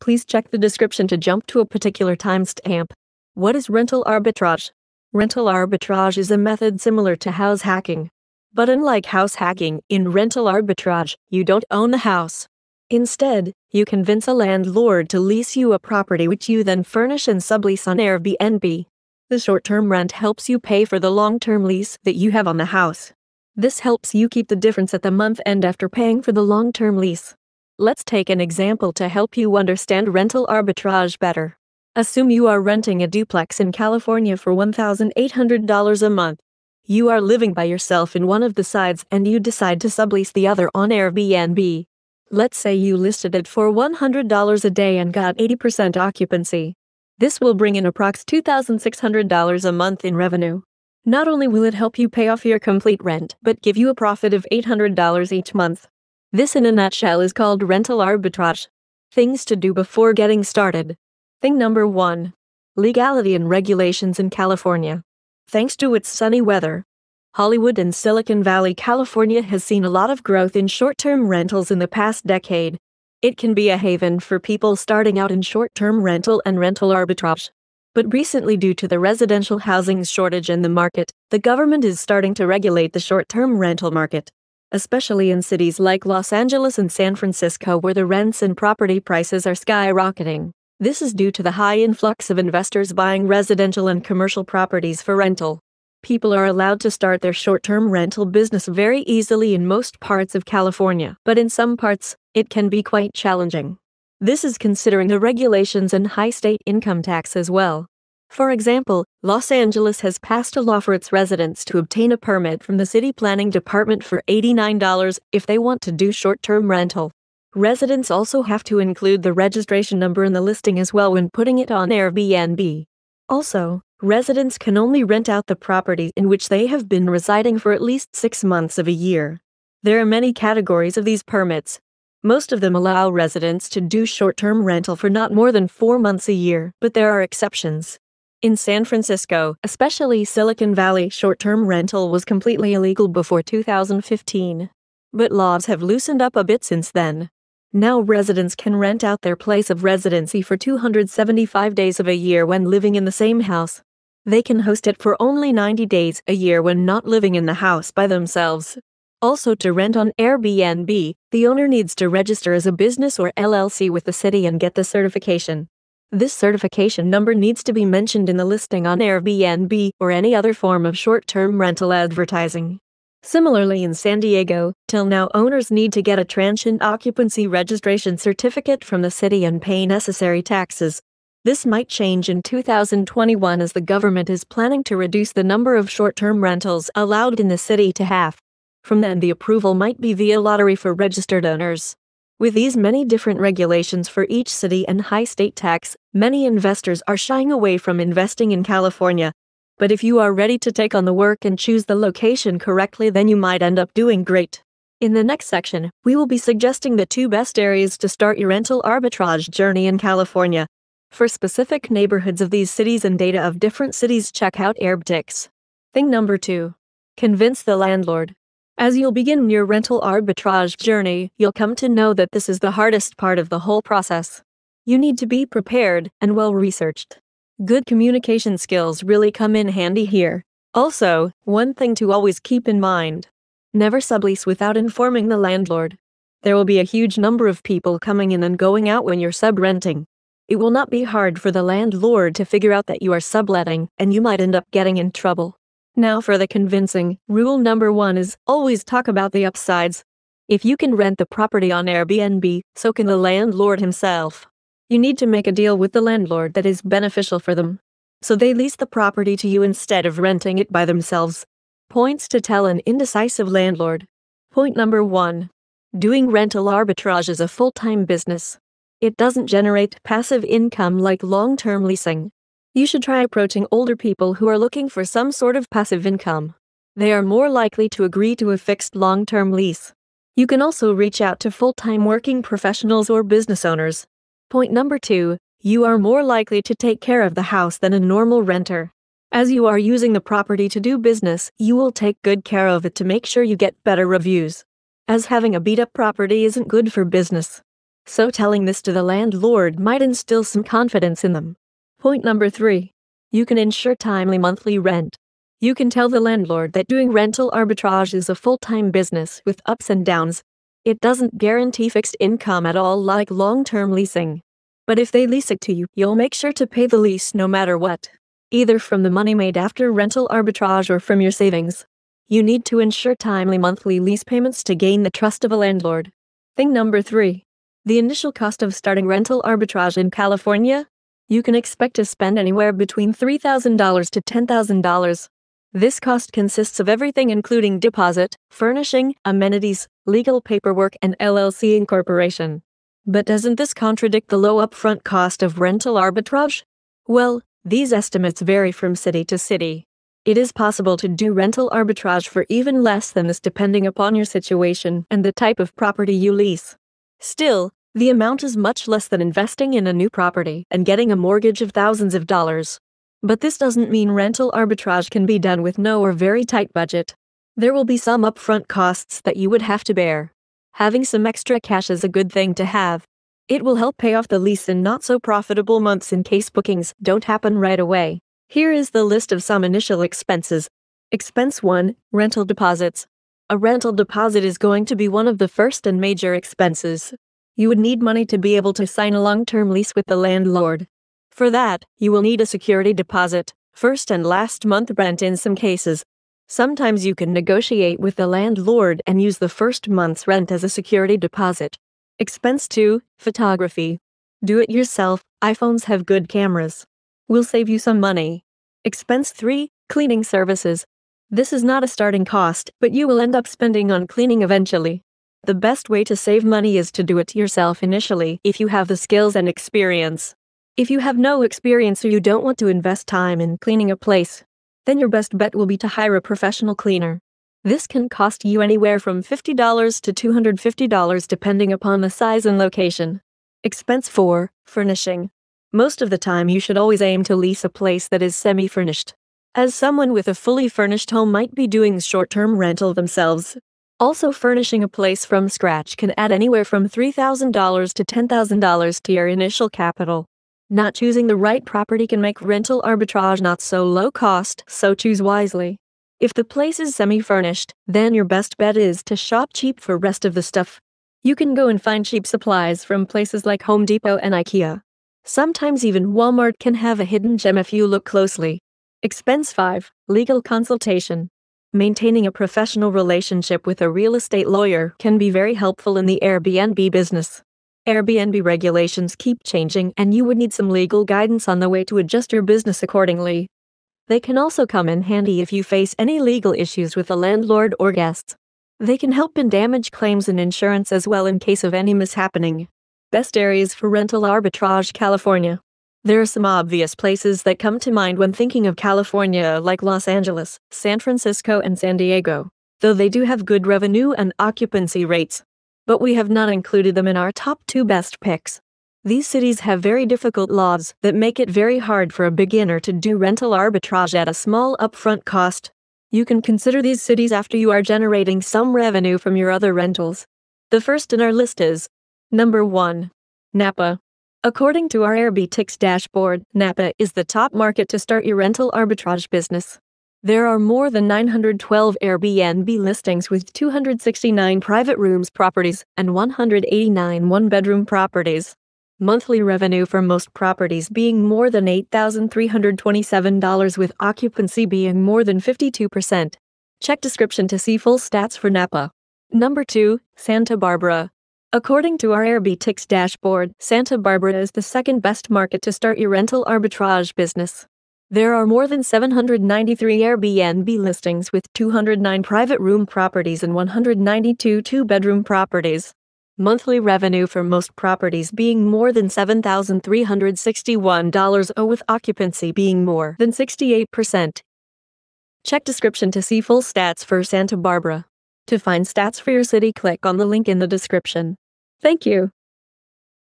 Please check the description to jump to a particular timestamp. What is rental arbitrage? Rental arbitrage is a method similar to house hacking. But unlike house hacking, in rental arbitrage, you don't own the house. Instead, you convince a landlord to lease you a property which you then furnish and sublease on Airbnb. The short term rent helps you pay for the long term lease that you have on the house. This helps you keep the difference at the month end after paying for the long term lease. Let's take an example to help you understand rental arbitrage better. Assume you are renting a duplex in California for $1,800 a month. You are living by yourself in one of the sides and you decide to sublease the other on Airbnb. Let's say you listed it for $100 a day and got 80% occupancy. This will bring in approx $2,600 a month in revenue. Not only will it help you pay off your complete rent, but give you a profit of $800 each month. This in a nutshell is called rental arbitrage. Things to do before getting started. Thing number 1. Legality and regulations in California. Thanks to its sunny weather, Hollywood and Silicon Valley, California has seen a lot of growth in short term rentals in the past decade. It can be a haven for people starting out in short term rental and rental arbitrage. But recently, due to the residential housing shortage in the market, the government is starting to regulate the short term rental market, especially in cities like Los Angeles and San Francisco, where the rents and property prices are skyrocketing. This is due to the high influx of investors buying residential and commercial properties for rental. People are allowed to start their short term rental business very easily in most parts of California, but in some parts, it can be quite challenging. This is considering the regulations and high state income tax as well. For example, Los Angeles has passed a law for its residents to obtain a permit from the city planning department for $89 if they want to do short term rental. Residents also have to include the registration number in the listing as well when putting it on Airbnb. Also, residents can only rent out the property in which they have been residing for at least six months of a year. There are many categories of these permits. Most of them allow residents to do short term rental for not more than four months a year, but there are exceptions. In San Francisco, especially Silicon Valley, short term rental was completely illegal before 2015. But laws have loosened up a bit since then. Now residents can rent out their place of residency for 275 days of a year when living in the same house. They can host it for only 90 days a year when not living in the house by themselves. Also, to rent on Airbnb, the owner needs to register as a business or LLC with the city and get the certification. This certification number needs to be mentioned in the listing on Airbnb or any other form of short term rental advertising. Similarly, in San Diego, till now owners need to get a transient occupancy registration certificate from the city and pay necessary taxes. This might change in 2021 as the government is planning to reduce the number of short term rentals allowed in the city to half. From then, the approval might be via lottery for registered owners. With these many different regulations for each city and high state tax, many investors are shying away from investing in California. But if you are ready to take on the work and choose the location correctly, then you might end up doing great. In the next section, we will be suggesting the two best areas to start your rental arbitrage journey in California. For specific neighborhoods of these cities and data of different cities, check out Airbtics. Thing number two convince the landlord. As you'll begin your rental arbitrage journey, you'll come to know that this is the hardest part of the whole process. You need to be prepared and well researched. Good communication skills really come in handy here. Also, one thing to always keep in mind never sublease without informing the landlord. There will be a huge number of people coming in and going out when you're sub renting. It will not be hard for the landlord to figure out that you are subletting, and you might end up getting in trouble. Now, for the convincing, rule number one is always talk about the upsides. If you can rent the property on Airbnb, so can the landlord himself. You need to make a deal with the landlord that is beneficial for them. So they lease the property to you instead of renting it by themselves. Points to tell an indecisive landlord. Point number one Doing rental arbitrage is a full time business. It doesn't generate passive income like long term leasing. You should try approaching older people who are looking for some sort of passive income. They are more likely to agree to a fixed long term lease. You can also reach out to full time working professionals or business owners. Point number two you are more likely to take care of the house than a normal renter. As you are using the property to do business, you will take good care of it to make sure you get better reviews. As having a beat up property isn't good for business. So telling this to the landlord might instill some confidence in them. Point number 3. You can ensure timely monthly rent. You can tell the landlord that doing rental arbitrage is a full-time business with ups and downs. It doesn't guarantee fixed income at all like long-term leasing. But if they lease it to you, you'll make sure to pay the lease no matter what, either from the money made after rental arbitrage or from your savings. You need to ensure timely monthly lease payments to gain the trust of a landlord. Thing number 3. The initial cost of starting rental arbitrage in California? You can expect to spend anywhere between $3,000 to $10,000. This cost consists of everything including deposit, furnishing, amenities, legal paperwork, and LLC incorporation. But doesn't this contradict the low upfront cost of rental arbitrage? Well, these estimates vary from city to city. It is possible to do rental arbitrage for even less than this depending upon your situation and the type of property you lease. Still, the amount is much less than investing in a new property and getting a mortgage of thousands of dollars. But this doesn't mean rental arbitrage can be done with no or very tight budget. There will be some upfront costs that you would have to bear. Having some extra cash is a good thing to have. It will help pay off the lease in not so profitable months in case bookings don't happen right away. Here is the list of some initial expenses. Expense 1 Rental deposits. A rental deposit is going to be one of the first and major expenses. You would need money to be able to sign a long term lease with the landlord. For that, you will need a security deposit, first and last month rent in some cases. Sometimes you can negotiate with the landlord and use the first month's rent as a security deposit. Expense 2 Photography. Do it yourself, iPhones have good cameras. Will save you some money. Expense 3 Cleaning services. This is not a starting cost, but you will end up spending on cleaning eventually. The best way to save money is to do it yourself initially if you have the skills and experience. If you have no experience or you don't want to invest time in cleaning a place, then your best bet will be to hire a professional cleaner. This can cost you anywhere from $50 to $250 depending upon the size and location. Expense 4 Furnishing. Most of the time, you should always aim to lease a place that is semi furnished, as someone with a fully furnished home might be doing short term rental themselves. Also, furnishing a place from scratch can add anywhere from $3,000 to $10,000 to your initial capital. Not choosing the right property can make rental arbitrage not so low cost, so choose wisely. If the place is semi-furnished, then your best bet is to shop cheap for rest of the stuff. You can go and find cheap supplies from places like Home Depot and IKEA. Sometimes even Walmart can have a hidden gem if you look closely. Expense 5. Legal consultation. Maintaining a professional relationship with a real estate lawyer can be very helpful in the Airbnb business. Airbnb regulations keep changing, and you would need some legal guidance on the way to adjust your business accordingly. They can also come in handy if you face any legal issues with a landlord or guests. They can help in damage claims and insurance as well in case of any mishappening. Best areas for rental arbitrage California. There are some obvious places that come to mind when thinking of California, like Los Angeles, San Francisco, and San Diego, though they do have good revenue and occupancy rates but we have not included them in our top two best picks. These cities have very difficult laws that make it very hard for a beginner to do rental arbitrage at a small upfront cost. You can consider these cities after you are generating some revenue from your other rentals. The first in our list is Number 1. Napa. According to our Airbtics dashboard, Napa is the top market to start your rental arbitrage business. There are more than 912 Airbnb listings with 269 private rooms properties and 189 one bedroom properties. Monthly revenue for most properties being more than $8,327 with occupancy being more than 52%. Check description to see full stats for Napa. Number 2, Santa Barbara. According to our Airbtics dashboard, Santa Barbara is the second best market to start your rental arbitrage business. There are more than 793 Airbnb listings with 209 private room properties and 192 two bedroom properties. Monthly revenue for most properties being more than $7,361 or with occupancy being more than 68%. Check description to see full stats for Santa Barbara. To find stats for your city, click on the link in the description. Thank you.